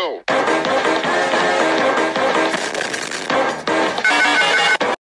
go.